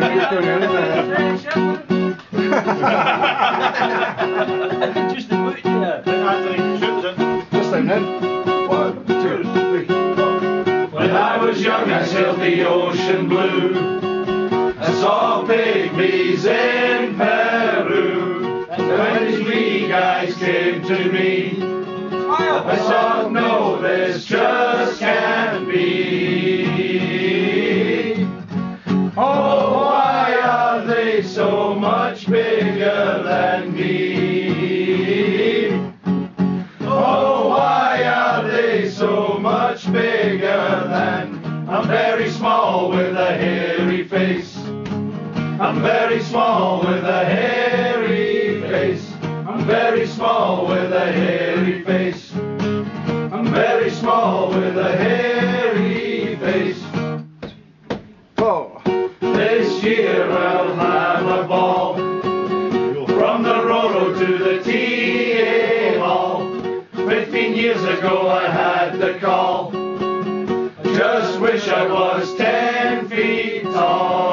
down and he's going down there. Just the boot there. This time then. One, two, three, four. When I was young, I sailed the ocean blue. I saw pygmies in Peru. And when these wee guys came to me, I saw no, this just can't than me? Oh, why are they so much bigger than I'm very small with a hairy face. I'm very small with a hairy face. I'm very small with a hairy face. I'm very small with a hairy face. Four. This year the TA Hall. Fifteen years ago I had the call. Just wish I was ten feet tall.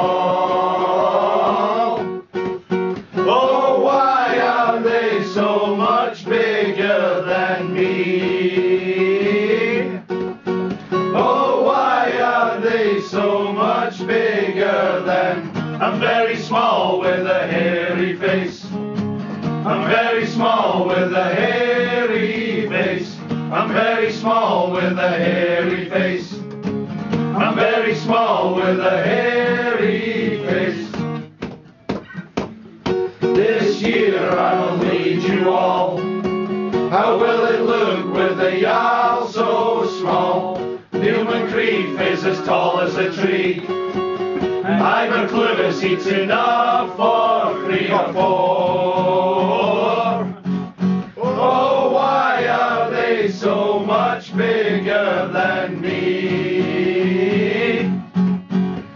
Oh, why are they so much bigger than me? Oh, why are they so much bigger than I'm very small with a hairy face. I'm very small with a hairy face. I'm very small with a hairy face. I'm very small with a hairy face. This year I'll lead you all. How will it look with a yawl so small? Newman Creef is as tall as a tree. Ivor Cluvis eats enough for three or four. Are so much bigger than me?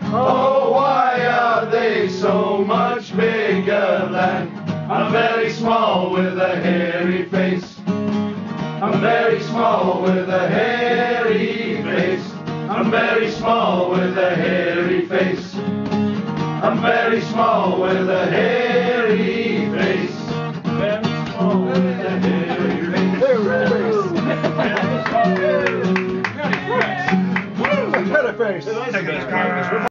Oh, why are they so much bigger than I'm very small with a hairy face. I'm very small with a hairy face. I'm very small with a hairy face. I'm very small with a hairy first.